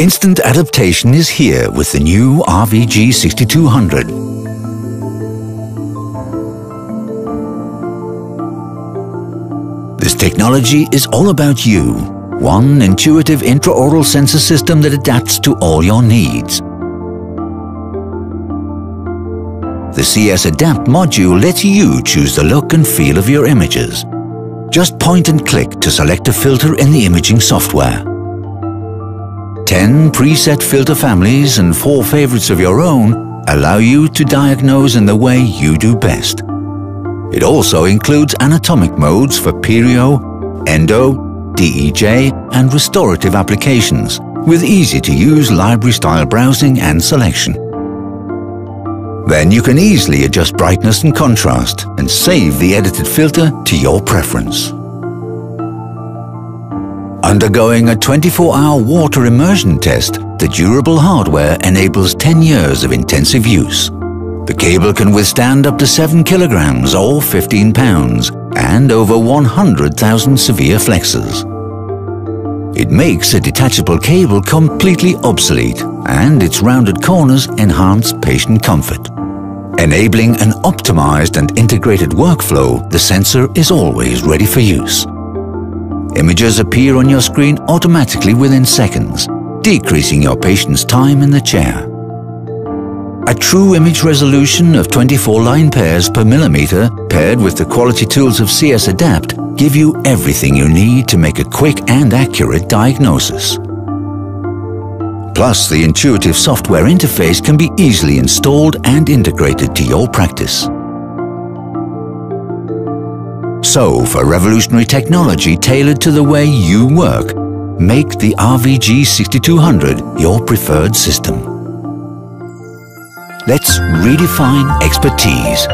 Instant adaptation is here with the new RVG 6200. This technology is all about you. One intuitive intraoral sensor system that adapts to all your needs. The CS Adapt module lets you choose the look and feel of your images. Just point and click to select a filter in the imaging software. 10 preset filter families and 4 favorites of your own allow you to diagnose in the way you do best. It also includes anatomic modes for perio, endo, DEJ and restorative applications with easy-to-use library-style browsing and selection. Then you can easily adjust brightness and contrast and save the edited filter to your preference. Undergoing a 24-hour water immersion test, the durable hardware enables 10 years of intensive use. The cable can withstand up to 7 kilograms or 15 pounds and over 100,000 severe flexes. It makes a detachable cable completely obsolete and its rounded corners enhance patient comfort. Enabling an optimized and integrated workflow, the sensor is always ready for use. Images appear on your screen automatically within seconds, decreasing your patient's time in the chair. A true image resolution of 24 line pairs per millimeter paired with the quality tools of CS Adapt give you everything you need to make a quick and accurate diagnosis. Plus, the intuitive software interface can be easily installed and integrated to your practice. So, for revolutionary technology tailored to the way you work, make the RVG 6200 your preferred system. Let's redefine expertise